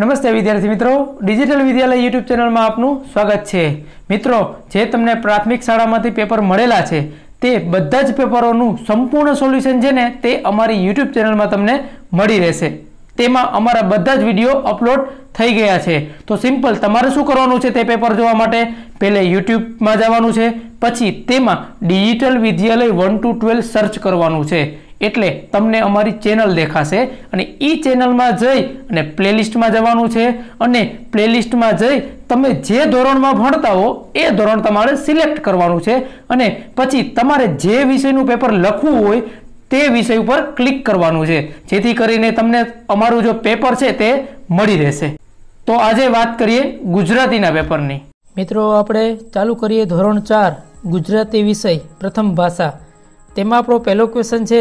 નમસ્તે વિદ્યાર્થી મિત્રો. ડિજિટલ વિદ્યાલય યુટ્યુબ ચેનલમાં આપનું સ્વાગત છે. મિત્રો, જે તમને પ્રાથમિક શાળામાંથી પેપર મળેલા છે, તે બધા જ પેપરોનું સંપૂર્ણ સોલ્યુશન છે ને તે અમારી યુટ્યુબ ચેનલમાં તમને મળી રહેશે. તેમાં અમારા બધા જ વીડિયો અપલોડ થઈ ગયા છે. તો સિમ્પલ, તમારે શું કરવાનું છે તે પેપર જોવા માટે? પહેલે યુટ્યુબમાં જવાનું છે, પછી તેમાં ડિજિટલ વિદ્યાલય વન ટુ ટ્વેલ્વ સર્ચ કરવાનું છે. એટલે તમને અમારી ચેનલ દેખાશે અને એ ચેનલમાં જઈ અને પ્લેલિસ્ટમાં જવાનું છે અને પ્લેલિસ્ટમાં જઈ તમે જે ધોરણમાં ભણતા હો, એ ધોરણ તમારે સિલેક્ટ કરવાનું છે અને પછી તમારે જે વિષયનું પેપર લખવું હોય, તે વિષય ઉપર ક્લિક કરવાનું છે. જેથી કરીને તમને અમારું જો પેપર છે તે મળી રહેશે. તો આજે વાત કરીએ ગુજરાતીના પેપરની. મિત્રો, આપણે ચાલુ કરીએ ધોરણ ચાર, ગુજરાતી વિષય, પ્રથમ ભાષા. તેમાં આપણો પહેલો ક્વેશ્ચન છે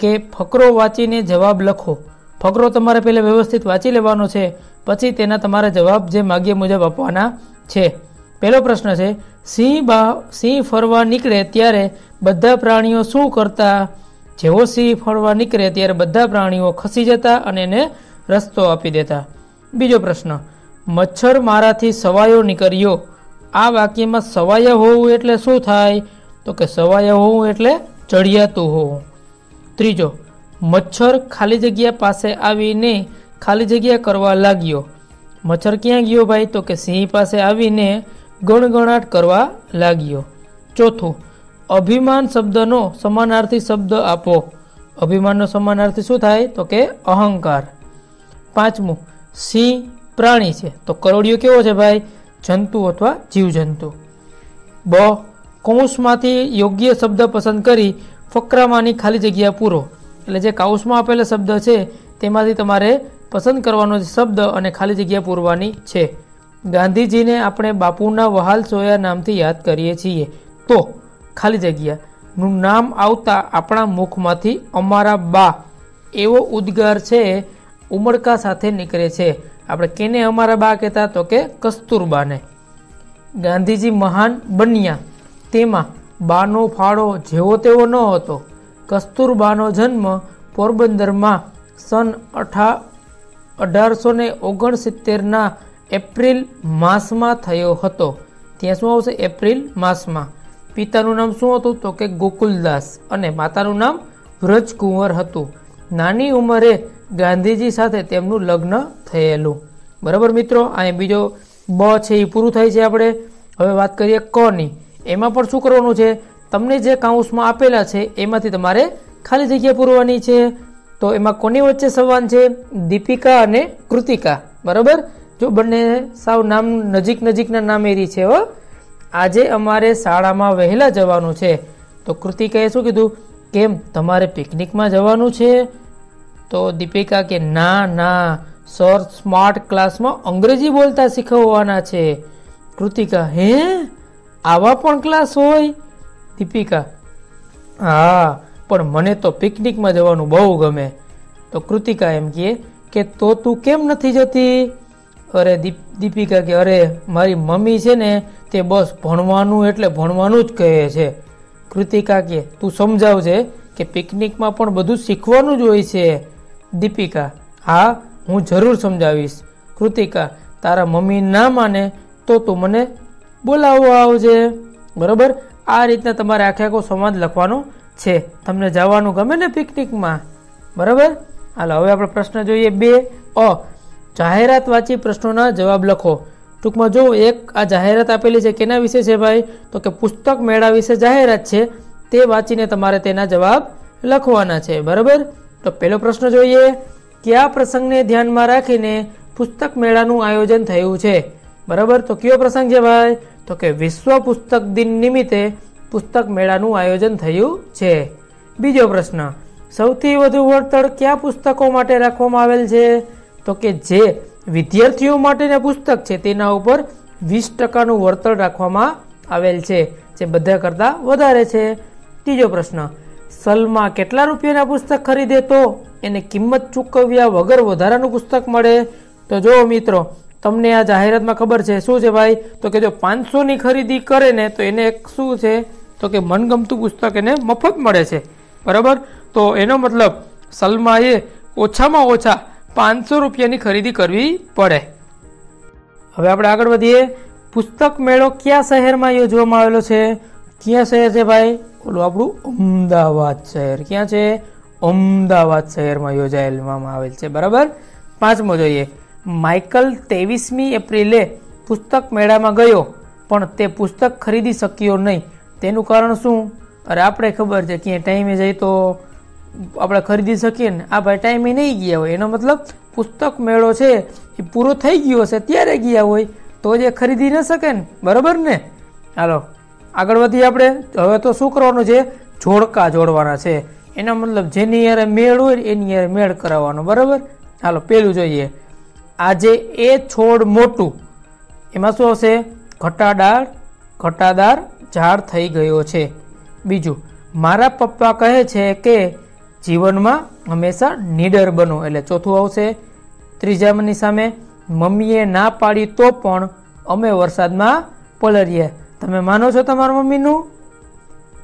કે ફકરો વાંચીને જવાબ લખો. ફકરો તમારે પહેલાં વ્યવસ્થિત વાંચી લેવાનો છે, પછી તેના તમારે જવાબ જે માગ્યા મુજબ આપવાના છે. પહેલો પ્રશ્ન છે, સિંહ બા, સિંહ ફરવા નીકળે ત્યારે બધા પ્રાણીઓ શું કરતા? જેવો સિંહ ફરવા નીકળે ત્યારે બધા પ્રાણીઓ ખસી જતા અને એને રસ્તો આપી દેતા. બીજો પ્રશ્ન, મચ્છર મારાથી સવાયો નીકળ્યો. આ વાક્યમાં સવાયા હોવું એટલે શું થાય? તો કે સવાયા હોવું એટલે ચડિયાતું હોવું. ત્રીજો, મચ્છર ખાલી જગ્યા પાસે આવીને ખાલી જગ્યા કરવા લાગ્યો. મચ્છર ક્યાં ગયો ભાઈ? તો કે સિંહ પાસે આવીને ગણગણાટ કરવા લાગ્યો. ચોથું, અભિમાન શબ્દનો સમાનાર્થી શબ્દ આપો. અભિમાનનો સમાનાર્થી શું થાય? તો કે અહંકાર. પાંચમું, સિંહ પ્રાણી છે. તો કરોડિયો કેવો છે ભાઈ? જંતુ અથવા જીવજંતુ. બ, કૌંસમાંથી યોગ્ય શબ્દ પસંદ કરી ફકરામાંની ખાલી જગ્યા પૂરો. એટલે જે કાઉસમાં આપેલા શબ્દ છે, તેમાંથી તમારે પસંદ કરવાનો શબ્દ અને ખાલી જગ્યા પૂરવાની છે. ગાંધીજીને આપણે બાપુના વહાલ સોયા નામથી યાદ કરીએ છીએ. તો, ખાલી જગ્યાનું નામ આવતા આપણા મુખમાંથી અમારા બા એવો ઉદ્ગાર છે, ઉમળકા સાથે નીકળે છે. આપણે કેને અમારા બા કહેતા? તો કે કસ્તુરબાને. ગાંધીજી મહાન બન્યા. તેમાં બાનો ફાળો જેવો તેવો ન હતો. કસ્તુરબાનો જન્મ પોરબંદરમાં સન અઠા અઢારસો ને ઓગણસિત્તેરના એપ્રિલ માસમાં થયો હતો. ત્યાં શું આવશે? એપ્રિલ માસમાં. પિતાનું નામ શું હતું? તો કે ગોકુલદાસ અને માતાનું નામ વ્રજકુંવર હતું. નાની ઉંમરે ગાંધીજી સાથે તેમનું લગ્ન થયેલું. બરાબર મિત્રો? અહીં બીજો બ છે એ પૂરું થાય છે આપણે. હવે વાત કરીએ કની એમાં પણ શું કરવાનું છે? તમને જે કાઉન્સમાં આપેલા છે, એમાંથી તમારે ખાલી જગ્યા પૂરવાની છે. તો એમાં કોની વચ્ચે સંવાદ છે? દીપિકા અને કૃતિકા. બરાબર? જો બંને સાવ નામ નજીક નજીકના નામ એરી છે, હો. આજે અમારે શાળામાં વહેલા જવાનું છે. તો કૃતિકાએ શું કીધું? કેમ તમારે પિકનિકમાં જવાનું છે? તો દીપિકા કે ના ના, સર, સ્માર્ટ ક્લાસમાં અંગ્રેજી બોલતા શીખવવાના છે. કૃતિકા, હે? આવા પણ ક્લાસ હોય? દીપિકા. હા, પણ મને તો પિકનિકમાં જવાનું બહુ ગમે. તો કૃતિકા એમ કહે કે, તો તું કેમ નથી જતી? અરે દીપિકા કે, અરે, મારી મમ્મી છે ને, તે બસ ભણવાનું એટલે ભણવાનું જ કહે છે. કૃતિકા કે, તું સમજાવજે કે પિકનિકમાં પણ બધું શીખવાનું જ હોય છે. દીપિકા, હા, હું જરૂર સમજાવીશ. કૃતિકા, તારા મમ્મી ના માને તો તું મને બોલાવવા આવજે. બરાબર? આ રીતના તમારે આખે આખો સંવાદ લખવાનો છે. તમને જવાનું ગમે ને પિકનિકમાં? બરાબર? હાલો, હવે આપણે પ્રશ્ન જોઈએ બે. અ. જાહેરાત વાંચી પ્રશ્નોના જવાબ લખો. ટૂંકમાં જો એક આ જાહેરાત આપેલી છે, કેના વિશે છે ભાઈ? તો કે પુસ્તક મેળા વિશે જાહેરાત છે, તે વાંચીને તમારે તેના જવાબ લખવાના છે. બરાબર? તો પહેલો પ્રશ્ન જોઈએ. કયા પ્રસંગને ધ્યાનમાં રાખીને પુસ્તક મેળાનું આયોજન થયું છે? બરાબર? તો કયો પ્રસંગ છે ભાઈ? તો કે વિશ્વ પુસ્તક દિન નિમિત્તે પુસ્તક મેળાનું આયોજન થયું છે. બીજો પ્રશ્ન, સૌથી વધુ વળતર કયા પુસ્તકો માટે રાખવામાં આવેલ છે? તો કે જે વિદ્યાર્થીઓ માટેના પુસ્તક છે તેના ઉપર વીસ ટકાનું વળતર રાખવામાં આવેલ છે, જે બધા કરતાં વધારે છે. ત્રીજો પ્રશ્ન, સલમા કેટલા રૂપિયાના પુસ્તક ખરીદે તો? એને કિંમત ચૂકવ્યા વગર વધારાનું પુસ્તક મળે? તો જો મિત્રો તમને આ જાહેરાતમાં ખબર છે. શું છે ભાઈ? તો કે જો પાંચસોની ખરીદી કરે ને, તો એને એક શું છે? તો કે મનગમતું પુસ્તક એને મફત મળે છે. બરાબર? તો એનો મતલબ સલમાએ ઓછામાં ઓછા પાંચસો રૂપિયાની ખરીદી કરવી પડે. હવે આપણે આગળ વધીએ. પુસ્તક મેળો કયા શહેરમાં યોજવામાં આવેલો છે? ક્યાં શહેર છે ભાઈ? ઓલું આપણું અમદાવાદ શહેર. ક્યાં છે? અમદાવાદ શહેરમાં યોજાયેલમાં આવેલ છે. બરાબર? પાંચમો જોઈએ. માઇકલ ત્રેવીસમી એપ્રિલે પુસ્તક મેળામાં ગયો, પણ તે પુસ્તક ખરીદી શક્યો નહીં. તેનું કારણ શું? અરે આપણે ખબર છે, ક્યાંય ટાઈમે જઈ તો આપણે ખરીદી શકીએ ને. આ ભાઈ ટાઈમે નહીં ગયા હોય. એનો મતલબ પુસ્તક મેળો છે એ પૂરો થઈ ગયો હશે, ત્યારે ગયા હોય. તો જ ખરીદી ન શકે ને. બરાબર ને? હાલો, આગળ વધીએ આપણે. હવે તો શું કરવાનું છે? જોડકા જોડવાના છે. એનો મતલબ જેની યારે મેળ હોય એની યારે મેળ કરાવવાનો. બરાબર? હાલો, પેલું જોઈએ. આજે એ છોડ મોટું. એમાં શું આવશે? ઘટાદાર ઘટાદાર ઝાડ થઈ ગયો છે. બીજું, મારા પપ્પા કહે છે કે જીવનમાં હંમેશા નીડર બનો. એટલે ચોથું આવશે ત્રીજાની સામે, મમ્મીએ ના પાડી તો પણ અમે વરસાદમાં પલરીએ તમે માનો છો તમારા મમ્મીનું?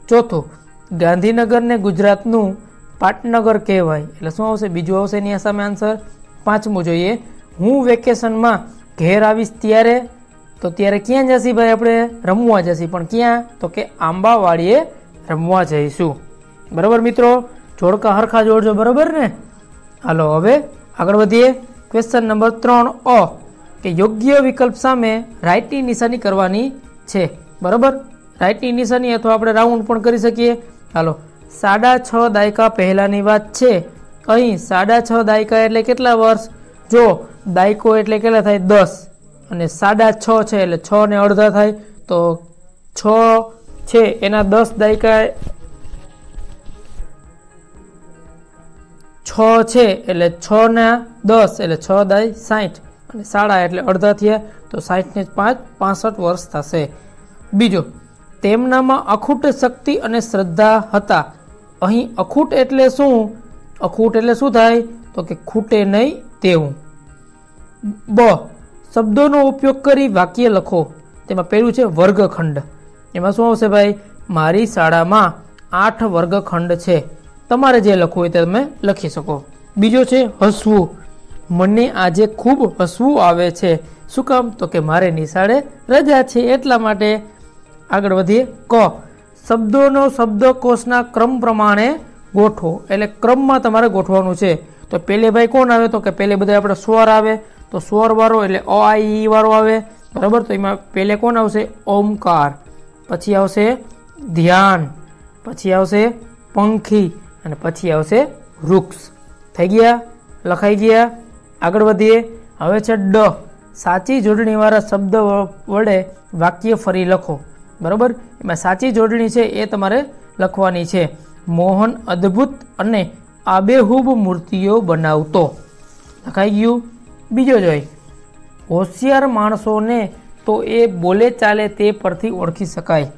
ચોથું, ગાંધીનગરને ગુજરાતનું પાટનગર કહેવાય. એટલે શું આવશે? બીજું આવશે એની સામે આન્સર. પાંચમું જોઈએ હું વેકેશનમાં ઘેર આવીશ ત્યારે, તો ત્યારે ક્યાં જશી ભાઈ આપણે? રમવા જશી. પણ ક્યાં? તો કે આંબાવાડીએ રમવા જઈશું. બરાબર મિત્રો? જોડકા હરખા જોડજો, બરાબર ને? હાલો, હવે આગળ વધીએ. ક્વેશ્ચન નંબર ત્રણ અ, કે યોગ્ય વિકલ્પ સામે રાઇટની નિશાની કરવાની છે. બરાબર? રાઇટની નિશાની અથવા આપણે રાઉન્ડ પણ કરી શકીએ. હાલો, સાડા છ દાયકા પહેલાંની વાત છે. અહીં સાડા છ દાયકા એટલે કેટલા વર્ષ? જો દાયકો એટલે કેટલા થાય? દસ. અને સાડા છ છે એટલે છ ને અડધા થાય, તો છ છે. એના દસ દાયકા છ છે એટલે છ ના દસ એટલે છ દાય સાઠ અને સાડા એટલે અડધા થયા, તો સાઠ ને પાંચ, પાસઠ વર્ષ થશે. બીજો, તેમનામાં અખૂટ શક્તિ અને શ્રદ્ધા હતા. અહીં અખૂટ એટલે શું? અખૂટ એટલે શું થાય? તો કે ખૂટે નહીં તેવું. બ, શબ્દોનો ઉપયોગ કરી વાક્ય લખો. તેમાં પહેલું છે વર્ગખંડ. એમાં શું આવશે ભાઈ? મારી શાળામાં આઠ વર્ગખંડ છે. તમારે જે લખવું હોય તે તમે લખી શકો. બીજો છે હસવું. મને આજે ખૂબ હસવું આવે છે. શું કામ? તો કે મારે નિશાળે રજા છે. એટલા માટે આગળ વધીએ. ક, શબ્દોનો શબ્દકોશના ક્રમ પ્રમાણે ગોઠવો. એટલે ક્રમમાં તમારે ગોઠવાનું છે. તો પેલે ભાઈ કોણ આવે? તો કે પેલે બધા આપણે સ્વર આવે. તો સ્વર વાળો એટલે અ, આ, ઈ વાળો આવે. બરાબર? તો એમાં પહેલે કોણ આવશે? ઓમકાર. પછી આવશે ધ્યાન. પછી આવશે પંખી. અને પછી આવશે વૃક્ષ. થઈ ગયા? લખાઈ ગયા? આગળ વધીએ. હવે છે ડ. સાચી જોડણીવાળા શબ્દ વડે વાક્ય ફરી લખો. બરાબર? એમાં સાચી જોડણી છે એ તમારે લખવાની છે. મોહન અદ્ભુત અને આબેહૂબ મૂર્તિઓ બનાવતો. લખાઈ ગયું. બીજો જોઈ. હોશિયાર માણસોને તો એ બોલે ચાલે તે પરથી ઓળખી શકાય.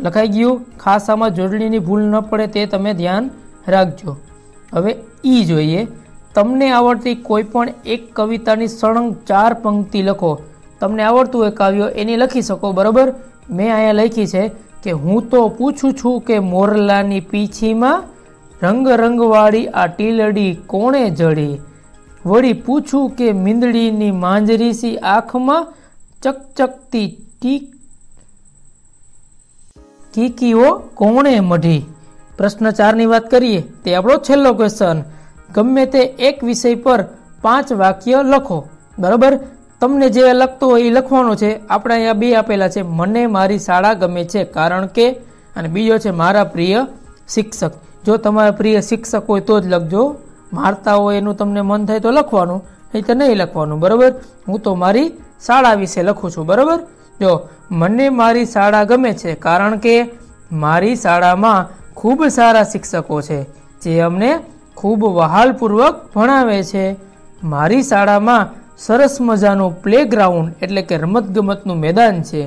લખાઈ ગયું. ખાસ આમાં જોડણીની ભૂલ ન પડે તે તમે ધ્યાન રાખજો. હવે ઈ જોઈએ. તમને આવડતી કોઈ પણ એક કવિતાની સળંગ ચાર પંક્તિ લખો. તમને આવડતું હોય કાવ્ય એની લખી શકો, બરાબર? મેં અહીંયા લખી છે કે હું તો પૂછું છું કે મોરલાની પીછીમાં રંગ રંગવાળી આ ટીલડી કોણે જડી? વળી પૂછું કે મીંદડીની માંજરીસી આંખમાં ચકચકતી ટીક કીકીઓ કોણે મઢી? પ્રશ્ન ચારની વાત કરીએ, તે આપણો છેલ્લો ક્વેશ્ચન ગમે તે એક વિષય પર પાંચ વાક્ય લખો. બરાબર? તમને જે લખતો હોય એ લખવાનો છે. આપણે અહીંયા બે આપેલા છે. મને મારી શાળા ગમે છે કારણ કે અને બીજો છે મારા પ્રિય શિક્ષક. જો તમારા પ્રિય શિક્ષક હોય તો જ લખજો. મારતા હોય એનું તમને મન થાય તો લખવાનું, નહીં તો નહીં લખવાનું, બરાબર? હું તો મારી શાળા વિશે લખું છું, બરાબર? જો, મને મારી શાળા ગમે છે, કારણ કે મારી શાળામાં ખૂબ સારા શિક્ષકો છે, જે અમને ખૂબ વહાલપૂર્વક ભણાવે છે. મારી શાળામાં સરસ મજાનું પ્લેગ્રાઉન્ડ એટલે કે રમતગમતનું મેદાન છે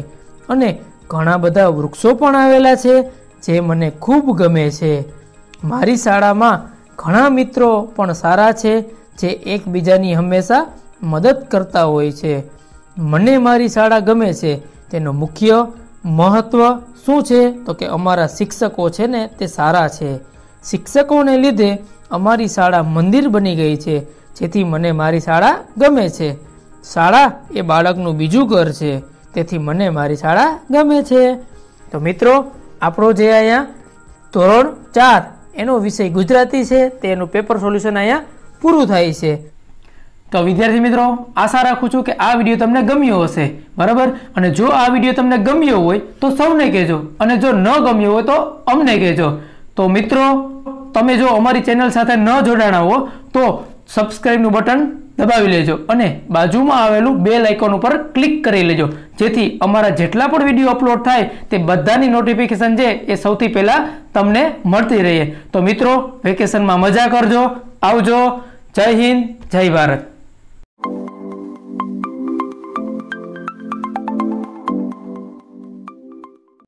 અને ઘણા બધા વૃક્ષો પણ આવેલા છે, જે મને ખૂબ ગમે છે. મારી શાળામાં ઘણા મિત્રો પણ સારા છે, જે એકબીજાની હંમેશા મદદ કરતા હોય છે. મને મારી શાળા ગમે છે. તેનું મુખ્ય મહત્ત્વ શું છે? તો કે અમારા શિક્ષકો છે ને, તે સારા છે. શિક્ષકોને લીધે અમારી શાળા મંદિર બની ગઈ છે, જેથી મને મારી શાળા ગમે છે. શાળા એ બાળકનું બીજું ઘર છે, તેથી મને મારી શાળા ગમે છે. તો મિત્રો, આપણો જે અહીંયા ધોરણ ચાર એનો વિષય ગુજરાતી છે તેનું પેપર સોલ્યુશન અહીંયા પૂરું થાય છે. તો વિદ્યાર્થી મિત્રો, આશા રાખું છું કે આ વીડિયો તમને ગમ્યો હશે, બરાબર? અને જો આ વીડિયો તમને ગમ્યો હોય, તો સૌને કહેજો. અને જો ન ગમ્યો હોય, તો અમને કહેજો. તો મિત્રો, તમે જો અમારી ચેનલ સાથે ન જોડાણા હો, તો સબસ્ક્રાઈબનું બટન દબાવી લેજો અને બાજુમાં આવેલું બેલ આઇકોન ઉપર ક્લિક કરી લેજો. જેથી અમારા જેટલા પણ વીડિયો અપલોડ થાય તે બધાની નોટિફિકેશન છે એ સૌથી પહેલાં તમને મળતી રહે. તો મિત્રો, વેકેશનમાં મજા કરજો, આવજો. જય હિન્દ, જય ભારત.